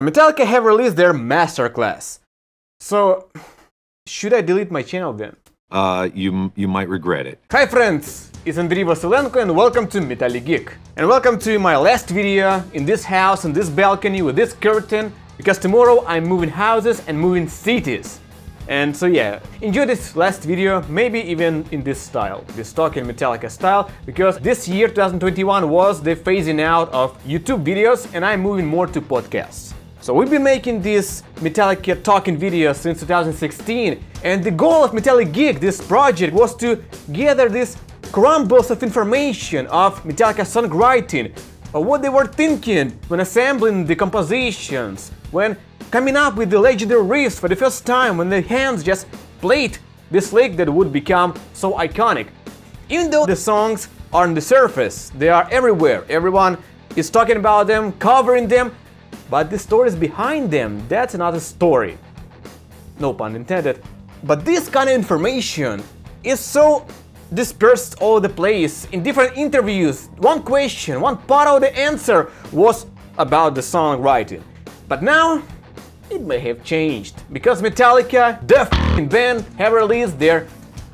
Metallica have released their masterclass. So, should I delete my channel then? Uh, you you might regret it. Hi friends, it's Andriy Vasylenko and welcome to Metalligeek. And welcome to my last video in this house, in this balcony, with this curtain, because tomorrow I'm moving houses and moving cities. And so yeah, enjoy this last video, maybe even in this style, this talking Metallica style, because this year, 2021, was the phasing out of YouTube videos and I'm moving more to podcasts. So we've been making these Metallica talking videos since 2016, and the goal of Metalligeek, this project, was to gather these crumbles of information of Metallica songwriting, of what they were thinking when assembling the compositions, when coming up with the legendary riffs for the first time, when the hands just played this lick that would become so iconic. Even though the songs are on the surface, they are everywhere, everyone is talking about them, covering them, but the stories behind them, that's another story. No pun intended. But this kind of information is so dispersed all over the place in different interviews. One question, one part of the answer was about the songwriting. But now it may have changed because Metallica, the fing band, have released their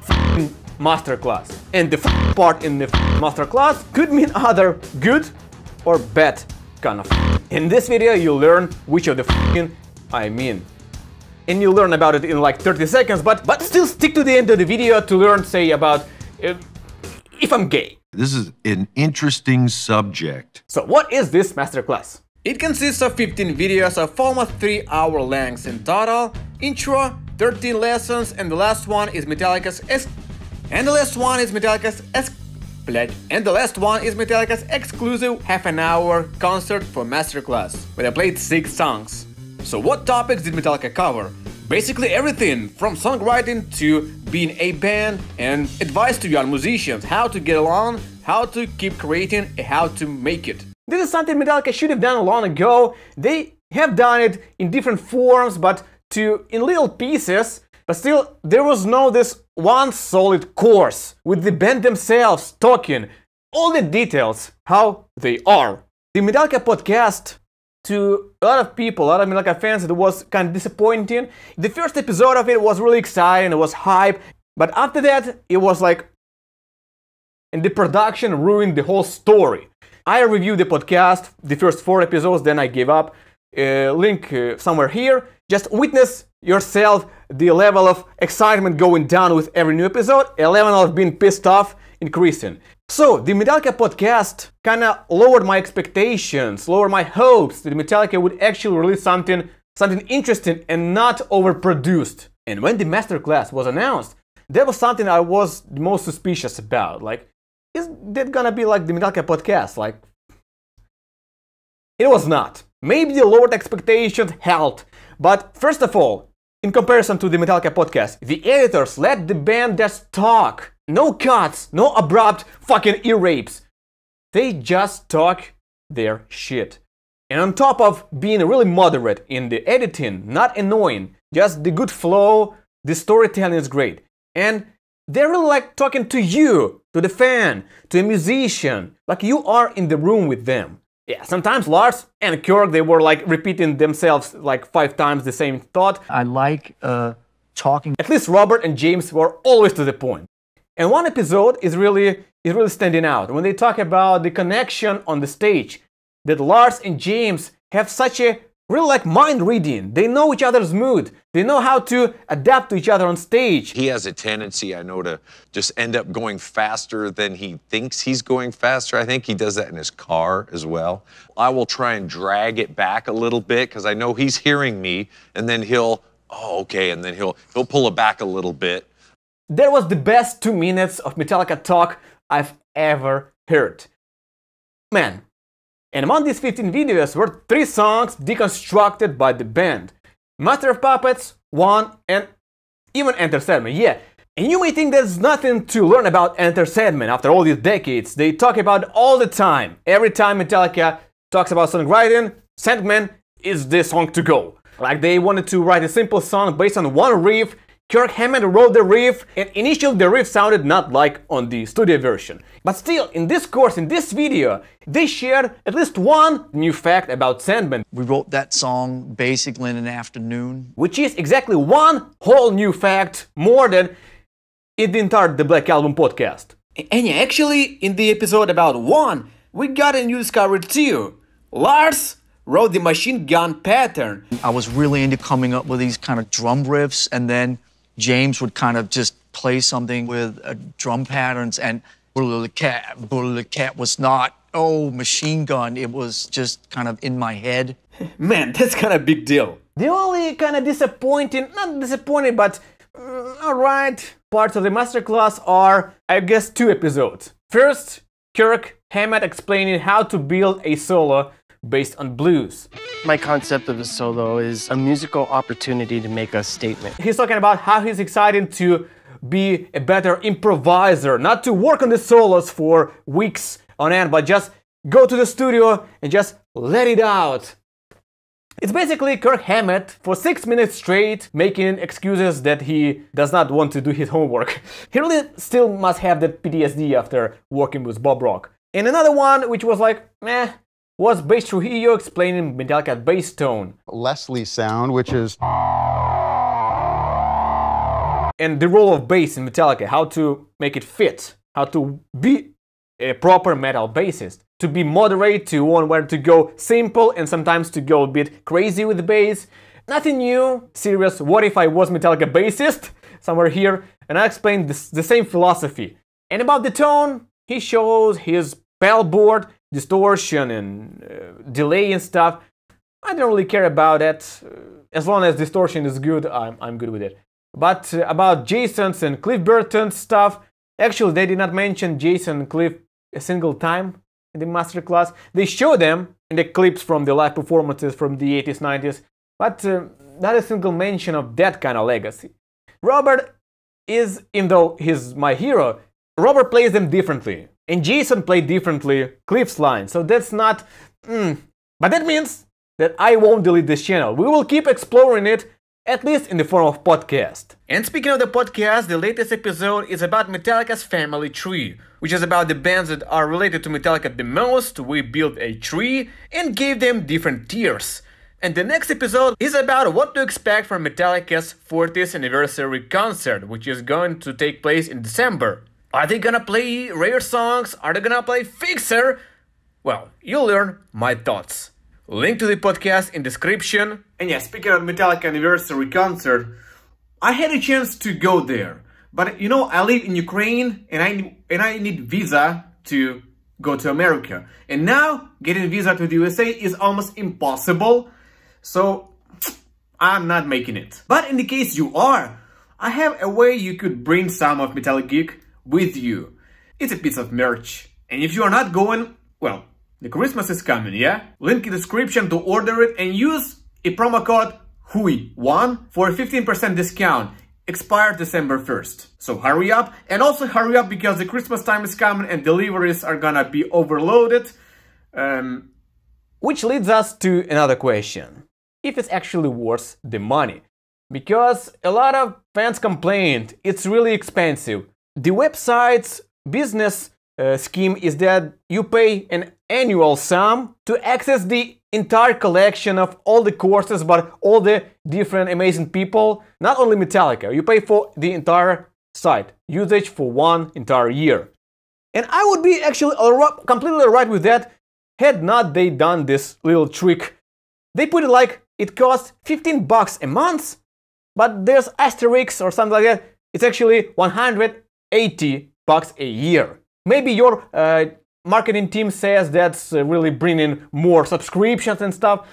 fing masterclass. And the part in the fing masterclass could mean either good or bad kind of In this video you'll learn which of the I mean. And you'll learn about it in like 30 seconds, but, but still stick to the end of the video to learn, say, about uh, if I'm gay. This is an interesting subject. So what is this masterclass? It consists of 15 videos of almost 3 hour lengths in total, intro, 13 lessons, and the last one is Metallica's S and the last one is Metallica's S and the last one is Metallica's exclusive half an hour concert for Masterclass, where they played 6 songs. So what topics did Metallica cover? Basically everything, from songwriting to being a band and advice to young musicians, how to get along, how to keep creating, and how to make it. This is something Metallica should have done long ago. They have done it in different forms, but to in little pieces, but still, there was no this one solid course with the band themselves talking all the details, how they are. The Metallica podcast, to a lot of people, a lot of Metallica fans, it was kind of disappointing. The first episode of it was really exciting, it was hype, but after that, it was like, and the production ruined the whole story. I reviewed the podcast, the first four episodes, then I gave up. Uh, link uh, somewhere here. Just witness yourself the level of excitement going down with every new episode, a level of being pissed off increasing. So, the Metallica podcast kinda lowered my expectations, lowered my hopes that Metallica would actually release something, something interesting and not overproduced. And when the masterclass was announced, that was something I was the most suspicious about. Like, is that gonna be like the Metallica podcast? Like, it was not. Maybe the lowered expectations helped, but first of all, in comparison to the Metallica podcast, the editors let the band just talk. No cuts, no abrupt fucking ear rapes. They just talk their shit. And on top of being really moderate in the editing, not annoying, just the good flow, the storytelling is great. And they really like talking to you, to the fan, to a musician, like you are in the room with them. Yeah, sometimes Lars and Kirk, they were like repeating themselves like five times the same thought. I like uh, talking. At least Robert and James were always to the point. And one episode is really is really standing out when they talk about the connection on the stage. That Lars and James have such a Really like mind reading. They know each other's mood. They know how to adapt to each other on stage. He has a tendency, I know, to just end up going faster than he thinks he's going faster. I think he does that in his car as well. I will try and drag it back a little bit because I know he's hearing me, and then he'll, oh, okay, and then he'll he'll pull it back a little bit. That was the best two minutes of Metallica talk I've ever heard. Man, and among these 15 videos were 3 songs deconstructed by the band. Master of Puppets, 1 and even Enter Sandman, yeah. And you may think there's nothing to learn about Enter Sandman after all these decades. They talk about all the time. Every time Metallica talks about songwriting, Sandman is the song to go. Like they wanted to write a simple song based on one riff Kirk Hammett wrote the riff, and initially the riff sounded not like on the studio version. But still, in this course, in this video, they shared at least one new fact about Sandman. We wrote that song basically in an afternoon. Which is exactly one whole new fact more than in the entire The Black Album podcast. And yeah, actually, in the episode about one, we got a new discovery too. Lars wrote the machine gun pattern. I was really into coming up with these kind of drum riffs, and then James would kind of just play something with uh, drum patterns, and Bullet Cat, Bullet Cat was not, oh, machine gun. It was just kind of in my head. Man, that's kind of big deal. The only kind of disappointing, not disappointing, but uh, alright, parts of the masterclass are, I guess, two episodes. First, Kirk Hammett explaining how to build a solo based on blues. My concept of a solo is a musical opportunity to make a statement. He's talking about how he's excited to be a better improviser, not to work on the solos for weeks on end, but just go to the studio and just let it out. It's basically Kirk Hammett for six minutes straight making excuses that he does not want to do his homework. He really still must have that PTSD after working with Bob Rock. And another one, which was like, meh, was Bass Trujillo explaining Metallica bass tone. Leslie sound, which is. And the role of bass in Metallica, how to make it fit, how to be a proper metal bassist, to be moderate, to want where to go simple and sometimes to go a bit crazy with the bass. Nothing new, serious, what if I was Metallica bassist? Somewhere here, and I explained this, the same philosophy. And about the tone, he shows his pedal board distortion and uh, delay and stuff. I don't really care about that. Uh, as long as distortion is good, I'm, I'm good with it. But uh, about Jason's and Cliff Burton's stuff, actually they did not mention Jason and Cliff a single time in the masterclass. They show them in the clips from the live performances from the 80s, 90s, but uh, not a single mention of that kind of legacy. Robert is, even though he's my hero, Robert plays them differently. And Jason played differently Cliff's line, so that's not... Mm. But that means that I won't delete this channel. We will keep exploring it, at least in the form of podcast. And speaking of the podcast, the latest episode is about Metallica's family tree, which is about the bands that are related to Metallica the most. We built a tree and gave them different tiers. And the next episode is about what to expect from Metallica's 40th anniversary concert, which is going to take place in December. Are they gonna play rare songs? Are they gonna play Fixxxer? Well, you'll learn my thoughts. Link to the podcast in description. And yeah, speaking of Metallica anniversary concert, I had a chance to go there. But you know, I live in Ukraine and I and I need visa to go to America. And now getting visa to the USA is almost impossible. So I'm not making it. But in the case you are, I have a way you could bring some of Metalligeek with you. It's a piece of merch. And if you are not going, well, the Christmas is coming, yeah? Link in description to order it and use a promo code HUI1 for a 15% discount. Expired December 1st. So hurry up and also hurry up because the Christmas time is coming and deliveries are gonna be overloaded. Um, which leads us to another question. If it's actually worth the money. Because a lot of fans complained it's really expensive. The website's business uh, scheme is that you pay an annual sum to access the entire collection of all the courses but all the different amazing people, not only Metallica. You pay for the entire site, usage for one entire year. And I would be actually completely alright with that had not they done this little trick. They put it like it costs 15 bucks a month, but there's asterisks or something like that. It's actually 100 80 bucks a year. Maybe your uh, marketing team says that's uh, really bringing more subscriptions and stuff,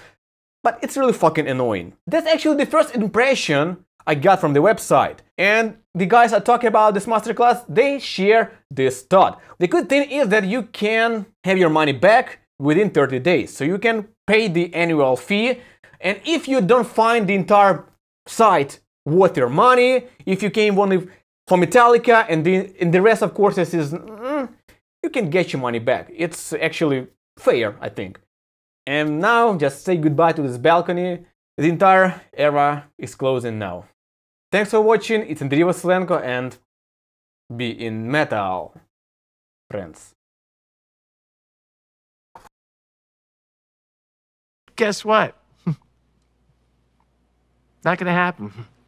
but it's really fucking annoying. That's actually the first impression I got from the website. And the guys are talking about this masterclass, they share this thought. The good thing is that you can have your money back within 30 days. So you can pay the annual fee. And if you don't find the entire site worth your money, if you came only for Metallica and the, and the rest of courses is mm, you can get your money back. It's actually fair, I think. And now just say goodbye to this balcony. The entire era is closing now. Thanks for watching, it's Andriy Vasylenko and be in metal, friends. Guess what? Not gonna happen.